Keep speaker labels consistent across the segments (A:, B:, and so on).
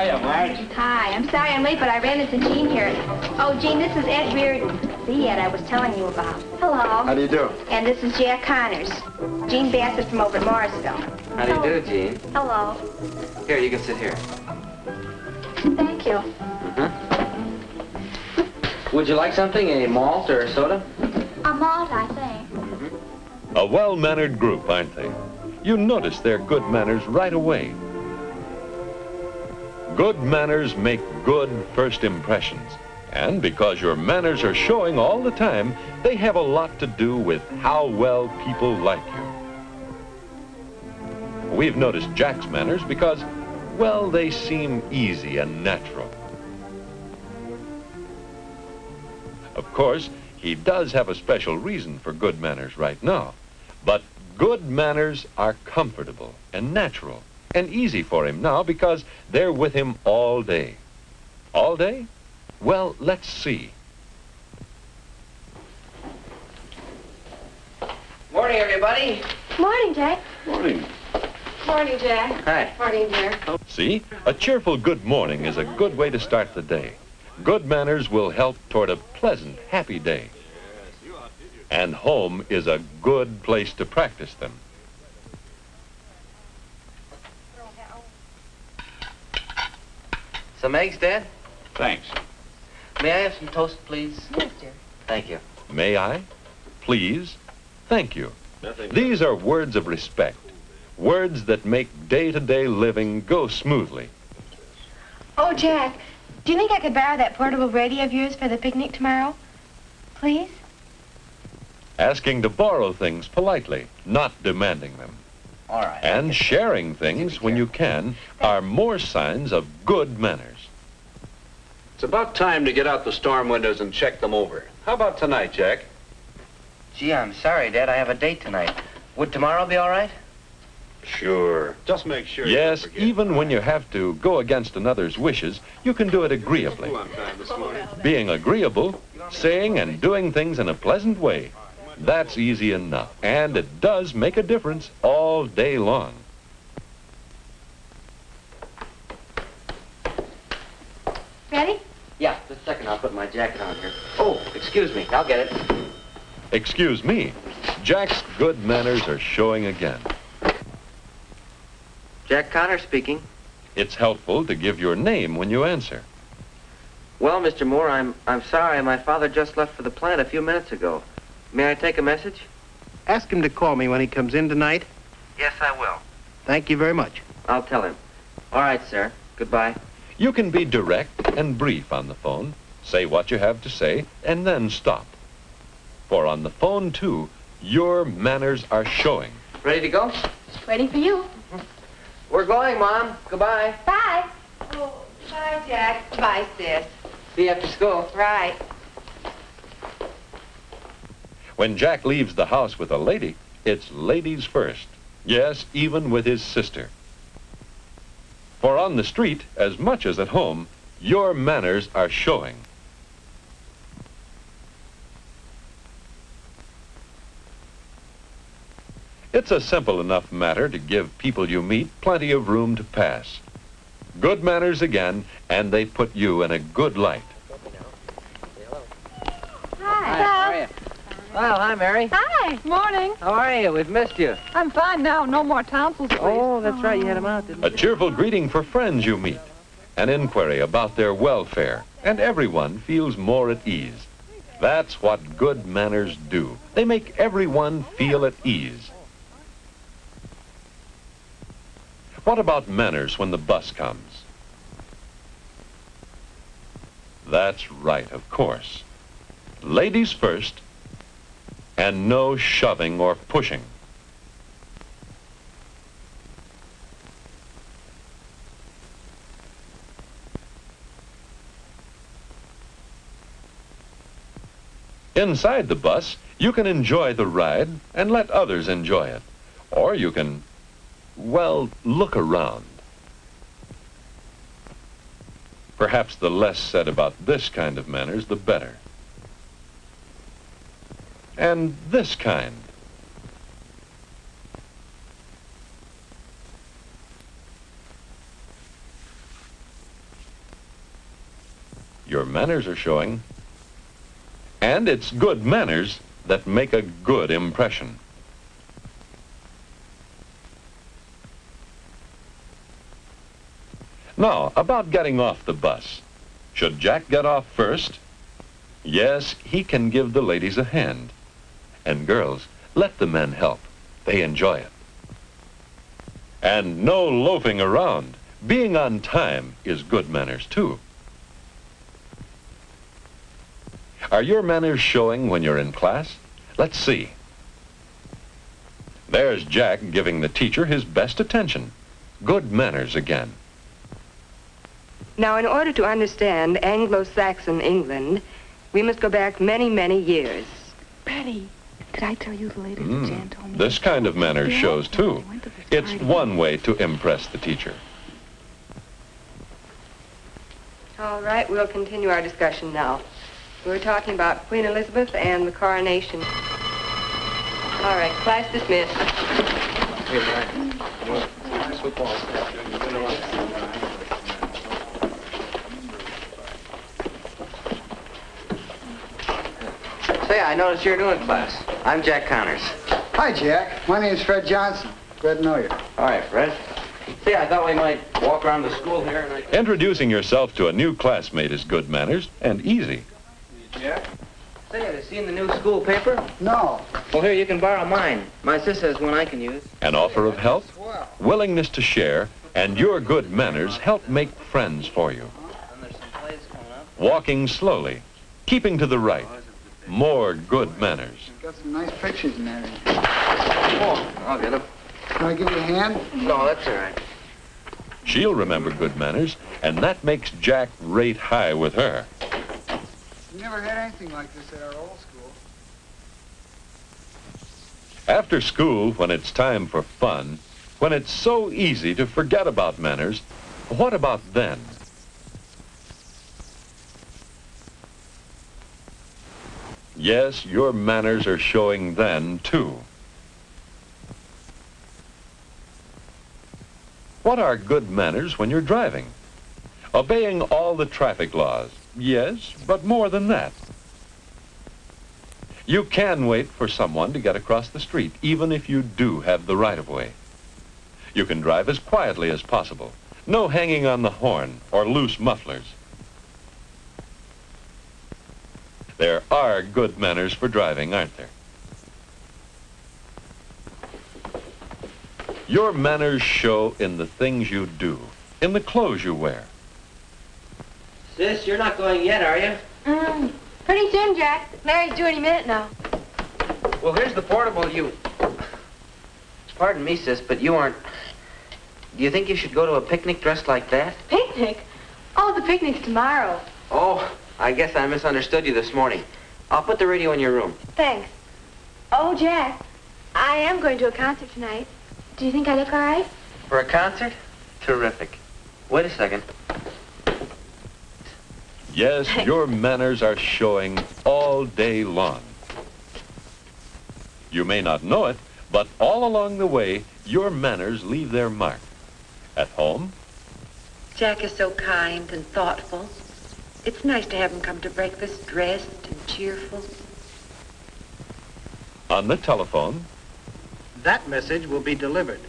A: Hiya, Marge.
B: Hi, I'm sorry I'm late, but I ran into Jean here. Oh, Jean, this is Ed Reardon, the Ed I was telling you about. Hello.
C: How do you do?
B: And this is Jack Connors. Jean Bassett from over at Morrisville.
D: How do you do, Jean?
B: Hello.
D: Here, you can sit here.
B: Thank you. Mm-hmm.
D: Would you like something? A malt or a soda?
B: A malt, I think. Mm-hmm.
E: A well-mannered group, aren't they? You notice their good manners right away. Good manners make good first impressions. And because your manners are showing all the time, they have a lot to do with how well people like you. We've noticed Jack's manners because, well, they seem easy and natural. Of course, he does have a special reason for good manners right now. But good manners are comfortable and natural and easy for him now because they're with him all day. All day? Well, let's see.
D: Morning, everybody.
B: Morning, Jack.
C: Morning.
B: Morning, Jack.
D: Hi.
B: Morning, dear.
E: See? A cheerful good morning is a good way to start the day. Good manners will help toward a pleasant, happy day. And home is a good place to practice them.
D: Some eggs, Dad?
C: Thanks.
D: May I have some toast, please?
B: Yes, dear.
D: Thank you.
E: May I? Please? Thank you.
C: Nothing.
E: These are words of respect. Words that make day-to-day living go smoothly.
B: Oh, Jack, do you think I could borrow that portable radio of yours for the picnic tomorrow? Please?
E: Asking to borrow things politely, not demanding them.
D: All right.
E: And sharing things when you can are more signs of good manners.
C: It's about time to get out the storm windows and check them over. How about tonight, Jack?
D: Gee, I'm sorry, Dad. I have a date tonight. Would tomorrow be all right?
C: Sure. Just make sure.
E: Yes,
C: don't
E: even when you have to go against another's wishes, you can do it agreeably.
C: on time this morning.
E: Being agreeable, saying and doing things in a pleasant way, that's easy enough. And it does make a difference all day long.
B: Ready?
D: Yeah, just a second. I'll put my jacket on here. Oh, excuse me. I'll get it.
E: Excuse me, Jack's good manners are showing again.
D: Jack Connor speaking.
E: It's helpful to give your name when you answer.
D: Well, Mr. Moore, I'm I'm sorry. My father just left for the plant a few minutes ago. May I take a message?
F: Ask him to call me when he comes in tonight.
D: Yes, I will.
F: Thank you very much.
D: I'll tell him. All right, sir. Goodbye.
E: You can be direct and brief on the phone, say what you have to say, and then stop. For on the phone, too, your manners are showing.
D: Ready to go?
B: Waiting for you. Mm-hmm.
D: We're going, Mom. Goodbye.
B: Bye. Oh, bye, Jack. Bye, sis.
D: See you after school.
B: Right.
E: When Jack leaves the house with a lady, it's ladies first. Yes, even with his sister. For on the street, as much as at home, your manners are showing. It's a simple enough matter to give people you meet plenty of room to pass. Good manners again, and they put you in a good light.
B: Hi.
D: How are you? Well, hi, Mary.
G: Hi. Morning.
D: How are you? We've missed you.
G: I'm fine now. No more tonsils, please.
D: Oh, that's right. You had him out, didn't
E: A cheerful greeting for friends you meet, an inquiry about their welfare, and everyone feels more at ease. That's what good manners do. They make everyone feel at ease. What about manners when the bus comes? That's right, of course. Ladies first, and no shoving or pushing. Inside the bus, you can enjoy the ride and let others enjoy it. Or you can, well, look around. Perhaps the less said about this kind of manners, the better. And this kind. your manners are showing. And it's good manners that make a good impression. Now, about getting off the bus. Should Jack get off first? Yes, he can give the ladies a hand. And girls, let the men help. They enjoy it. And no loafing around. Being on time is good manners, too. Are your manners showing when you're in class? Let's see. There's Jack giving the teacher his best attention. Good manners again.
A: Now, in order to understand Anglo-Saxon England, we must go back many, many years.
B: Betty, did I tell you the lady
E: Mm,
B: that Jan told me?
E: This kind of manners
B: Yeah,
E: shows, too.
B: to
E: It's one way to impress the teacher.
A: All right, we'll continue our discussion now. We're talking about Queen Elizabeth and the coronation. All right, class dismissed.
D: Hey, Say, I noticed you're doing class. I'm Jack Connors.
H: Hi, Jack. My name's Fred Johnson. Glad to know you.
D: All right, Fred. See, I thought we might walk around the school here and I...
E: Introducing yourself to a new classmate is good manners and easy.
D: Jack? Say, have you seen the new school paper?
H: No.
D: Well, here, you can borrow mine. My sis has one I can use.
E: An offer of help, willingness to share, and your good manners help make friends for you.
D: And there's some plays coming up.
E: Walking slowly, keeping to the right. More good manners.
H: I've Got some nice pictures Mary. there.
D: Oh, I'll get them.
H: Can I give you a hand?
D: No, that's all right.
E: She'll remember good manners, and that makes Jack rate high with her.
H: We never had anything like this at our old school.
E: After school, when it's time for fun, when it's so easy to forget about manners, what about then? Yes, your manners are showing then, too. What are good manners when you're driving? Obeying all the traffic laws. Yes, but more than that. You can wait for someone to get across the street, even if you do have the right of way. You can drive as quietly as possible. No hanging on the horn or loose mufflers. There are good manners for driving, aren't there? Your manners show in the things you do, in the clothes you wear.
D: Sis, you're not going yet, are you?
B: Mm, pretty soon, Jack. Larry's due any minute now.
D: Well, here's the portable you... Pardon me, sis, but you aren't... Do you think you should go to a picnic dressed like that?
B: Picnic? Oh, the picnic's tomorrow.
D: Oh, I guess I misunderstood you this morning. I'll put the radio in your room.
B: Thanks. Oh, Jack, I am going to a concert tonight. Do you think I look all right?
D: For a concert? Terrific. Wait a second.
E: Yes, your manners are showing all day long. You may not know it, but all along the way, your manners leave their mark. At home,
A: Jack is so kind and thoughtful. It's nice to have him come to breakfast dressed and cheerful.
E: on the telephone,
F: That message will be delivered.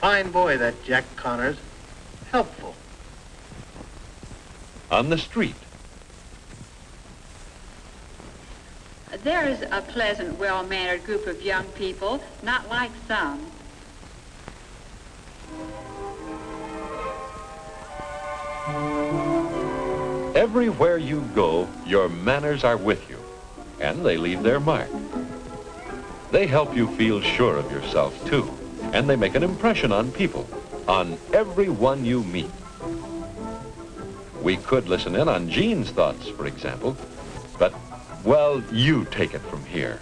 F: Fine boy, that Jack Connors. Helpful.
E: on the street,
G: There's a pleasant, well-mannered group of young people, not like some.
E: Everywhere you go, your manners are with you, and they leave their mark. They help you feel sure of yourself, too, and they make an impression on people, on everyone you meet. We could listen in on Jean's thoughts, for example, but, well, you take it from here.